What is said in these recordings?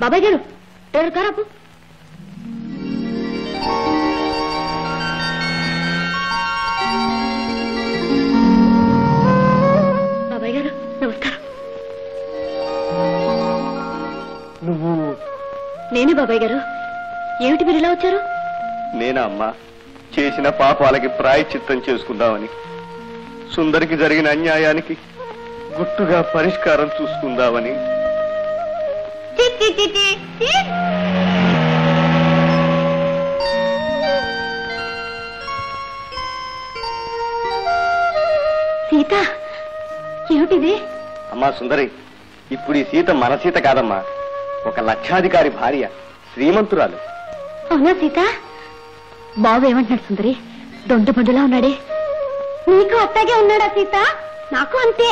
బాబాయ్ గారు ఎవరు కారాపు బాబాయ్ గారు నమస్కారం. నువ్వు నేనే బాబాయ్ గారు. ఏమిటి మీరు ఇలా వచ్చారు? నేనా అమ్మా? చేసిన పాపాలకి ప్రాయచిత్తం చేసుకుందామని సుందరికి జరిగిన అన్యాయానికి గుట్టుగా పరిష్కారం చూసుకుందామని సీత ఏమిటిది? అమ్మా సుందరి ఇప్పుడు ఈ సీత మన సీత కాదమ్మా. ఒక లక్షాధికారి భార్య శ్రీమంతురాలు. అవునా సీత? బాబు ఏమంటున్నాడు సుందరి? దొండు బండులా ఉన్నాడే. నీకు అట్టాగే ఉన్నాడా సీత? నాకు అంతే.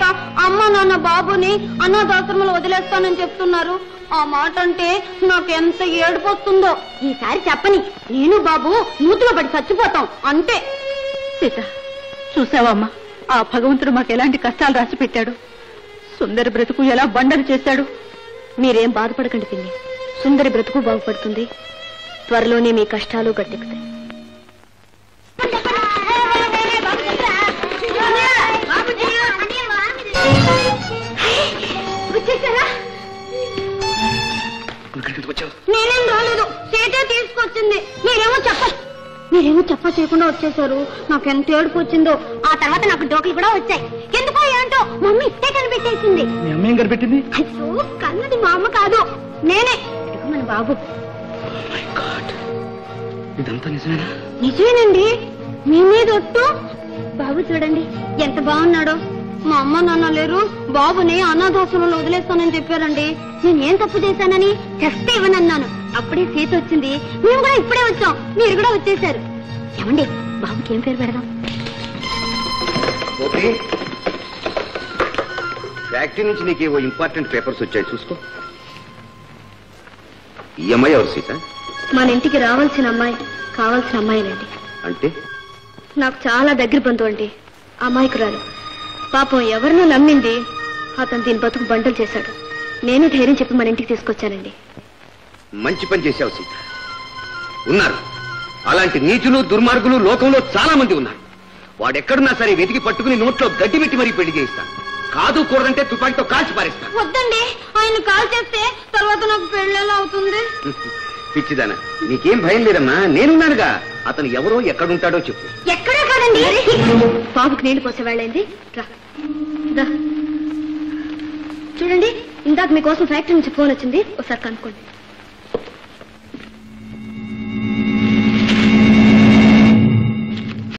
సీత అమ్మ నాన్న బాబుని అనాథాశ్రమంలో వదిలేస్తానని చెప్తున్నారు. ఆ మాట అంటే నాకెంత ఏడుపు వస్తుందో ఈసారి చెప్పని. నేను బాబు నూతులో పడి చచ్చిపోతాం. అంతే. సీత చూసావమ్మా ఆ భగవంతుడు మాకు ఎలాంటి కష్టాలు రాసి పెట్టాడు. సుందరి బ్రతుకు ఎలా బండలు చేశాడు. మీరేం బాధపడకండి పిన్ని. సుందరి బ్రతుకు బాగుపడుతుంది. త్వరలోనే మీ కష్టాలు గట్టెక్కుతాయి. వచ్చేసారా? నేనేం రాలేదు. తీసుకొచ్చింది. మీరేమో చెప్ప మీరేమో చెప్ప చేయకుండా వచ్చేసారు. నాకు ఎంత ఏడుపు వచ్చిందో. ఆ తర్వాత నాకు డోకులు కూడా వచ్చాయి. ఎందుకో ఏంటో మమ్మీ ఇట్టే కనిపెట్టేసింది. మీ అమ్మ ఏం కనిపెట్టింది? అయ్యో కన్నది మా అమ్మ కాదు. నేనే. ఇదిగో మన బాబు. ఇదంతా నిజమేనా? నిజమేనండి. మీ మీద ఒట్టు. బాబు చూడండి ఎంత బాగున్నాడో. మా అమ్మ నాన్న లేరు. బాబుని అనాథాశ్రమంలో వదిలేస్తానని చెప్పారండి. నేను ఏం తప్పు చేశానని తెస్తే ఇవ్వనన్నాను అప్పుడే సీత వచ్చింది. మేము కూడా ఇప్పుడే వచ్చాం. మీరు కూడా వచ్చేసారు ఏమండి బాబుకి ఏం పేరు పెడదాం? ఫ్యాక్టరీ నుంచి నీకు ఏవో ఇంపార్టెంట్ పేపర్స్ వచ్చాయి చూసుకో. ఈ అమ్మాయి ఎవరు సీత? మన ఇంటికి రావాల్సిన అమ్మాయి కావాల్సిన అమ్మాయినండి అంటే? నాకు చాలా దగ్గర బంధువు అండి. అమాయకురాలు పాపం ఎవరినో నమ్మింది అతను దీని బతుకు బండలు చేశాడు. నేను ధైర్యం చెప్పి మన ఇంటికి తీసుకొచ్చానండి. మంచి పని చేశావు సీత. ఉన్నారు. అలాంటి నీచులు దుర్మార్గులు లోకంలో చాలా మంది ఉన్నారు. వాడెక్కడున్నా సరే వెతికి పట్టుకుని నోట్లో గడ్డి పెట్టి మరీ పెళ్ళి చేయిస్తాను కాదు కూడదంటే తుపాకీతో కాల్చి పారేస్తాను వద్దండి. ఆయన కాల్ చేస్తే తర్వాత నాకు పెళ్ళెలా అవుతుంది? పిచ్చిదానా నీకేం భయం లేదమ్మా? నేనున్నానుగా. అతను ఎవరో ఎక్కడుంటాడో చెప్పు. ఎక్కడా? కాదండి. బాబుకి నీళ్ళు పోసేవాళ్ళైంది రా. రా. చూడండి ఇందాక మీకోసం ఫ్యాక్టరీ నుంచి ఫోన్ వచ్చింది. ఒకసారి కనుక్కోండి.